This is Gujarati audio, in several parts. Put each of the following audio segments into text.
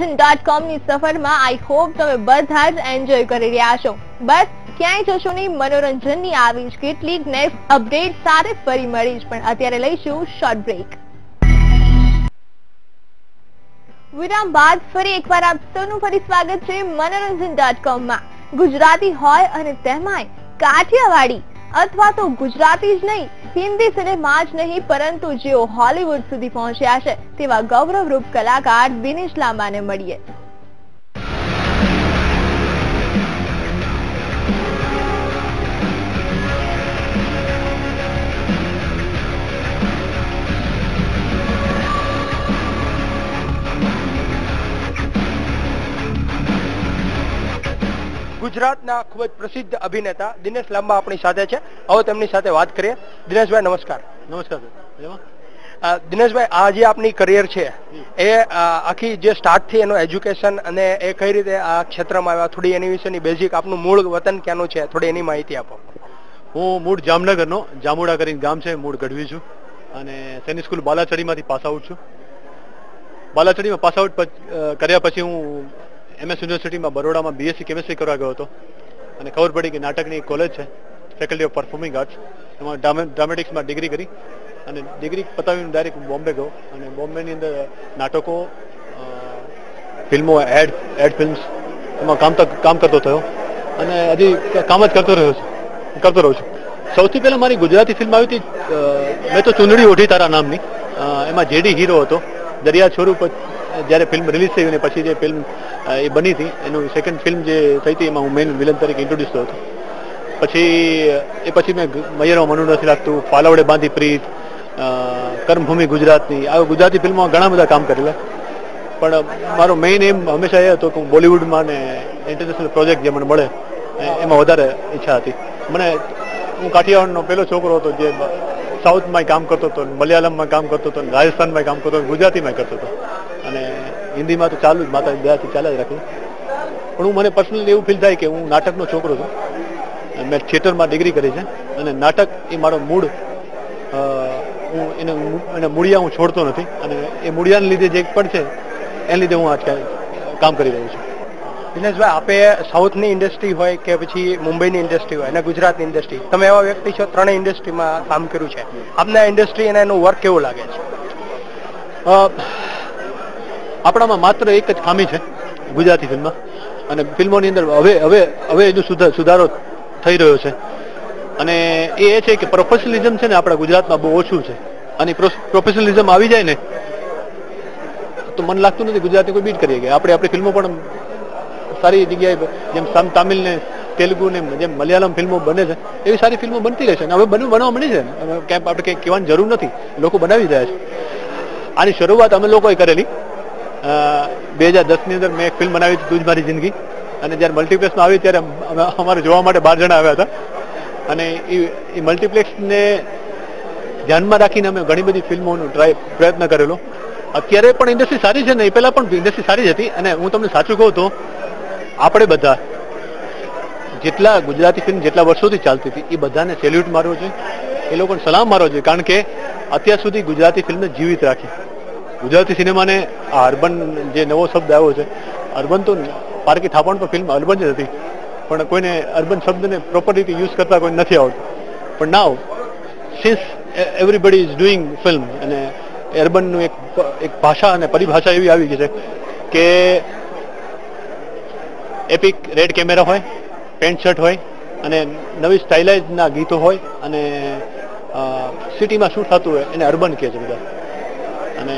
ડોટ કોમની સફરમાં આઈ હોપ તમે બધા જ એન્જોય કરી રહ્યા છો. બસ, ક્યાંય જશો નહીં, મનોરંજનની આવી જ કેટલીક નેક્સ્ટ અપડેટ સાથે ફરી મળીશ, પણ અત્યારે લઈશું શોર્ટ બ્રેક વિરામ બાદ ફરી એકવાર આપ સૌનું ફરી સ્વાગત છે મનોરંજન ડોટ કોમમાં ગુજરાતી હોય અને તેમાંય કાઠિયાવાડી, અથવા તો ગુજરાતી જ નહીં હિન્દી સિનેમા જ નહીં, પરંતુ જેઓ હોલીવુડ સુધી પહોંચ્યા છે, તેવા ગૌરવરૂપ કલાકાર દિનેશ લાંબાને મળીએ. ગુજરાતના ખૂબ જ પ્રસિદ્ધ અભિનેતા દિનેશ લાંબા આપણી સાથે છે. હવે તેમની સાથે વાત કરીએ. દિનેશભાઈ નમસ્કાર. નમસ્કાર દિનેશભાઈ આ જે આપની કરિયર છે એ આખી જે સ્ટાર્ટથી એનું એજ્યુકેશન અને એ કઈ રીતે આ ક્ષેત્રમાં આવ્યા થોડી એની વિશેની બેઝિક આપનું મૂળ વતન ક્યાંનું છે થોડી એની માહિતી આપો. હું મૂળ જામનગરનો જામુડા કરીને ગામ છે મૂળ ગઢવી છું. અને સૈનિક સ્કૂલ બાલાચડીમાંથી પાસ આઉટ છું. બાલાચડીમાં પાસ આઉટ કર્યા પછી હું એમએસ યુનિવર્સિટીમાં બરોડામાં બીએસસી કેમેસ્ટ્રી કરવા ગયો હતો. અને ખબર પડી કે નાટકની કોલેજ છે ફેકલ્ટી ઓફ પરફોર્મિંગ આર્ટ્સ એમાં ડ્રામેટિક્સમાં ડિગ્રી કરી અને ડિગ્રી પતાવીને ડાયરેક્ટ બોમ્બે ગયો. અને બોમ્બેની અંદર નાટકો ફિલ્મો એડ એડ ફિલ્મ્સ એમાં કામ કામ કરતો થયો. અને હજી કામ જ કરતો રહ્યો છું. કરતો રહું છું. સૌથી પહેલા મારી ગુજરાતી ફિલ્મ આવી હતી મેં તો ચુંદડી ઓઢી તારા નામની. એમાં જેડી હીરો હતો. દરિયા છોરું જ્યારે ફિલ્મ રિલીઝ થઈ અને પછી જે ફિલ્મ એ બની હતી, એનું સેકન્ડ ફિલ્મ જે થઈ હતી, એમાં હું મેઇન વિલન તરીકે ઇન્ટ્રોડ્યુસ થયો હતો. પછી, એ પછી મેં મૈયરમાં મનુ નથી લાગતું પાલવડે બાંધી પ્રીત કર્મભૂમિ ગુજરાતની, આ ગુજરાતી ફિલ્મમાં ઘણા બધા કામ કરેલા. પણ મારો મેઇન એમ હંમેશા એ હતો કે હું બોલિવૂડમાં ને ઇન્ટરનેશનલ પ્રોજેક્ટ જે મને મળે એમાં વધારે ઈચ્છા હતી. મને, હું કાઠિયાવાડનો પહેલો છોકરો હતો જે સાઉથમાં કામ કરતો હતો, મલયાલમમાં કામ કરતો હતો, રાજસ્થાનમાં કામ કરતો હતો, ગુજરાતીમાં કરતો હતો. અને હિન્દીમાં તો ચાલુ જ માતા દયાથી ચાલ્યા જ રાખ્યું પણ હું મને પર્સનલી એવું ફીલ થાય કે હું નાટકનો છોકરો છું. મેં થિયેટરમાં ડિગ્રી કરી છે. અને નાટક એ મારો મૂળ હું એને એને મૂળિયા હું છોડતો નથી. અને એ મૂળિયાને લીધે જે પણ છે એને લીધે હું આજકાલ કામ કરી રહ્યો છું. દિનેશભાઈ આપે સાઉથની ઇન્ડસ્ટ્રી હોય કે પછી મુંબઈની ઇન્ડસ્ટ્રી હોય અને ગુજરાતની ઇન્ડસ્ટ્રી તમે એવા વ્યક્તિ છો ત્રણેય ઇન્ડસ્ટ્રીમાં કામ કર્યું છે. આપને આ ઇન્ડસ્ટ્રી અને એનું વર્ક કેવું લાગે છે? આપણામાં માત્ર એક જ ખામી છે ગુજરાતી ફિલ્મમાં. અને ફિલ્મોની અંદર હવે હવે હવે એનો સુધા- સુધારો થઈ રહ્યો છે. અને એ એ છે કે પ્રોફેશનલિઝમ છે ને આપણા ગુજરાતમાં બહુ ઓછું છે. અને પ્રોફેશનલિઝમ આવી જાય ને, તો મને લાગતું નથી ગુજરાતી કોઈ બીટ કરીએ કે આપણે આપણી ફિલ્મો પણ સારી જગ્યાએ જેમ સમ તામિલ ને તેલુગુ ને જેમ મલયાલમ ફિલ્મો બને છે, એવી સારી ફિલ્મો બનતી રહેશે અને હવે બનવું બનવા મળી છે. ક્યાંય આપણે કંઈ કહેવાની જરૂર નથી. લોકો બનાવી રહ્યા છે. આની શરૂઆત અમે લોકોએ કરેલી. બે હજાર દસની અંદર મેં એક ફિલ્મ બનાવી હતી તુજ મારી જિંદગી. અને જ્યારે મલ્ટીપ્લેક્સમાં આવી ત્યારે અમારે જોવા માટે બાર જણા આવ્યા હતા. અને એ મલ્ટીપ્લેક્સને ધ્યાનમાં રાખીને અમે ઘણી બધી ફિલ્મોનો ટ્રાય પ્રયત્ન કરેલો. અત્યારે પણ ઇન્ડસ્ટ્રી સારી છે ને, એ પહેલાં પણ ઇન્ડસ્ટ્રી સારી જ હતી. અને હું તમને સાચું કહું તો, આપણે બધા જેટલા ગુજરાતી ફિલ્મ જેટલા વર્ષોથી ચાલતી હતી એ બધાને સેલ્યુટ મારવો જોઈએ. એ લોકોને સલામ મારવો જોઈએ. કારણ કે અત્યાર સુધી ગુજરાતી ફિલ્મને જીવિત રાખી. ગુજરાતી સિનેમાને આ અર્બન જે નવો શબ્દ આવ્યો છે, અર્બન તો પારકી થાપણ તો ફિલ્મ અર્બન જ હતી, પણ કોઈને અર્બન શબ્દને પ્રોપર રીતે યુઝ કરતા કોઈ નથી આવડતું પણ now since everybody is doing film અને અર્બનનું એક એક ભાષા અને પરિભાષા એવી આવી ગઈ છે કે એપિક રેડ કેમેરા હોય પેન્ટ શર્ટ હોય, અને નવી સ્ટાઇલાઇઝના ગીતો હોય, અને સિટીમાં શું થતું હોય એને અર્બન કહે છે બધા. અને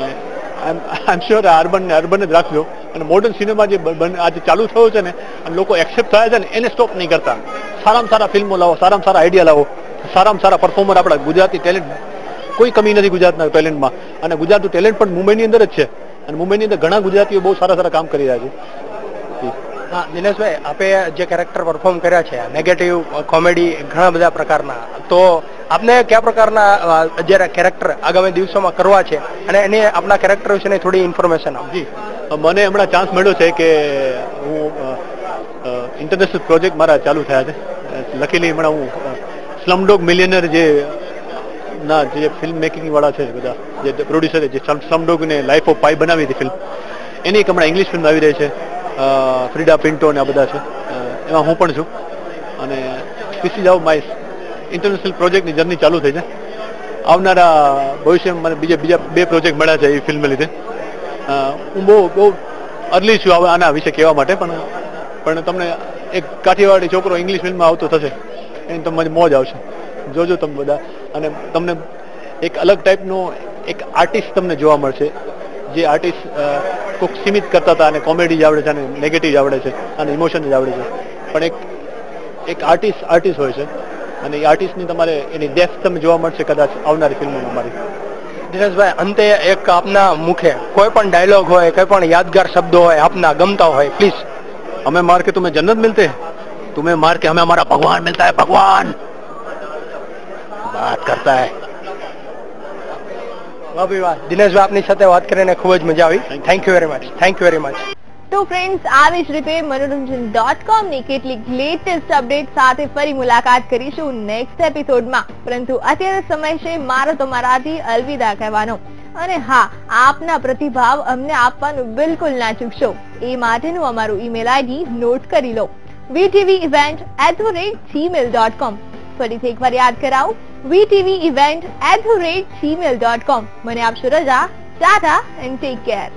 I am sure urban urban જ રાખજો. અને મોડર્ન સિનેમા જે આજે ચાલુ થયો છે ને, અને લોકો એક્સેપ્ટ થયા છે ને, એને સ્ટોપ નહીં કરતા. સારામાં સારા ફિલ્મો લાવો, સારામાં સારા આઈડિયા લાવો, સારામાં સારા પરફોર્મર આપણા ગુજરાતી ટેલેન્ટ કોઈ કમી નથી ગુજરાતના ટેલેન્ટમાં અને ગુજરાતનું ટેલેન્ટ પણ મુંબઈની અંદર જ છે. અને મુંબઈની અંદર ઘણા ગુજરાતીઓ બહુ સારા સારા કામ કરી રહ્યા છે. હા, દિનેશભાઈ, આપે જે કેરેક્ટર પરફોર્મ કર્યા છે નેગેટિવ કોમેડી ઘણા બધા પ્રકારના, તો આપને કયા પ્રકારના જ્યારે કેરેક્ટર આગામી દિવસોમાં કરવા છે, અને એની આપણા કેરેક્ટર વિશેની થોડી ઇન્ફોર્મેશન આપજી મને હમણાં ચાન્સ મળ્યો છે કે હું ઇન્ટરનેશનલ પ્રોજેક્ટ મારા ચાલુ થયા છે. લખેલી હમણાં હું સ્લમડોગ મિલિયનર જે, ના, જે ફિલ્મ મેકિંગ વાળા છે બધા, જે પ્રોડ્યુસર જે સ્લમડોગ ને લાઈફ ઓફ પાઈ બનાવી હતી ફિલ્મ એની એક હમણાં ઇંગ્લિશ ફિલ્મ આવી રહી છે. ફ્રીડા પિન્ટો ને આ બધા છે. એમાં હું પણ છું. અને this is our my international પ્રોજેક્ટની જર્ની ચાલુ થઈ છે. આવનારા ભવિષ્યમાં મને બીજા બીજા બે પ્રોજેક્ટ મળ્યા છે એ ફિલ્મ લીધે. હું બહુ બહુ અર્લી છું આના વિશે કહેવા માટે, પણ પણ તમને એક કાઠિયાવાડી છોકરો ઇંગ્લિશ ફિલ્મમાં આવતો થશે, એની તમને મોજ આવશે. જોજો તમે બધા. અને તમને એક અલગ ટાઈપનો એક આર્ટિસ્ટ તમને જોવા મળશે. જે આર્ટિસ્ટ કોઈક સીમિત કરતા હતા અને કોમેડી જ આવડે છે અને નેગેટિવ જ આવડે છે અને ઇમોશન જ આવડે છે. પણ એક એક આર્ટિસ્ટ આર્ટિસ્ટ હોય છે અને એ આર્ટિસ્ટની તમારે એની ડેફ તમે જોવા મળશે કદાચ આવનારી ફિલ્મોમાં મારી દિનેશભાઈ અંતે એક આપના મુખે કોઈ પણ ડાયલોગ હોય કોઈ પણ યાદગાર શબ્દો હોય આપના ગમતા હોય પ્લીઝ અમે માર કે તુમે જન્નત મિલતે તુમે માર કે હમે અમારા ભગવાન મિલતા હે ભગવાન! બાત કરતા હે. વાહ દિનેશભાઈ આપની સાથે વાત કરીને ખૂબ જ મજા આવી. Thank you very much thank you very much તો ફ્રેન્ડ્સ આવી જ રીતે મનોરંજન ડોટ કોમની કેટલીક લેટેસ્ટ અપડેટ સાથે ફરી મુલાકાત કરીશું નેક્સ્ટ એપિસોડમાં પરંતુ અત્યારે સમય છે મારો તમારાથી અલવિદા કહેવાનો. અને હા આપના પ્રતિભાવ અમને આપવાનું બિલકુલ ના ચૂકશો. એ માટેનું અમારું ઈમેલ આઈડી નોટ કરી લો. VTV event at the rate Gmail dot com ફરીથી એકવાર યાદ કરાવું. VTV event at the rate કોમ મને આપશો રજા ટાટા એન્ડ ટેક કેર